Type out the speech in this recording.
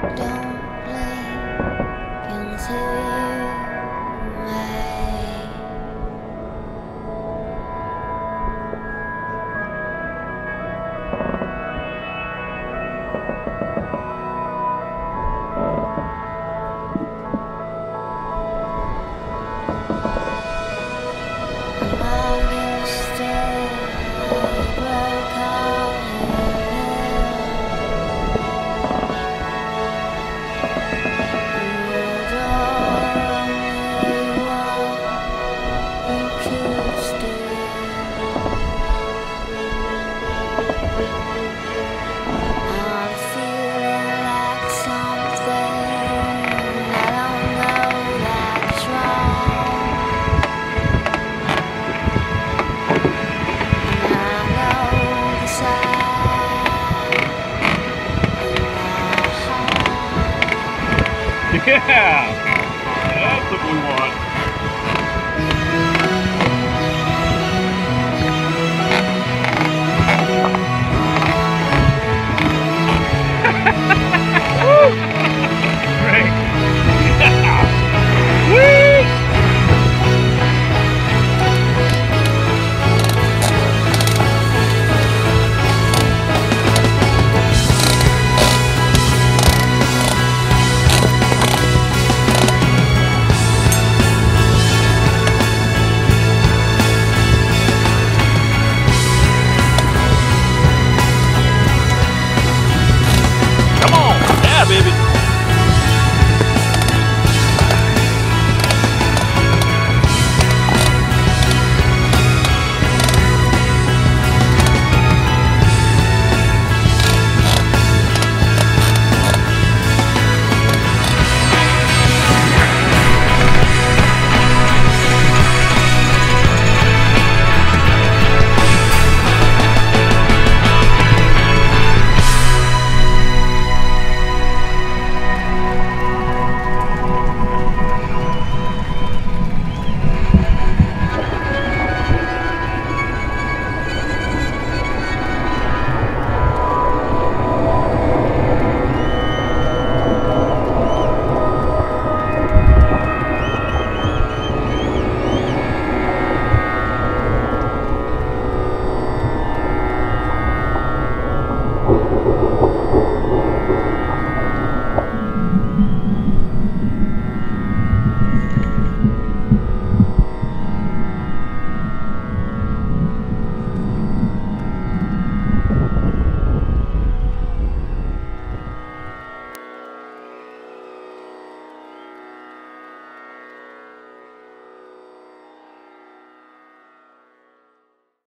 Don't yeah!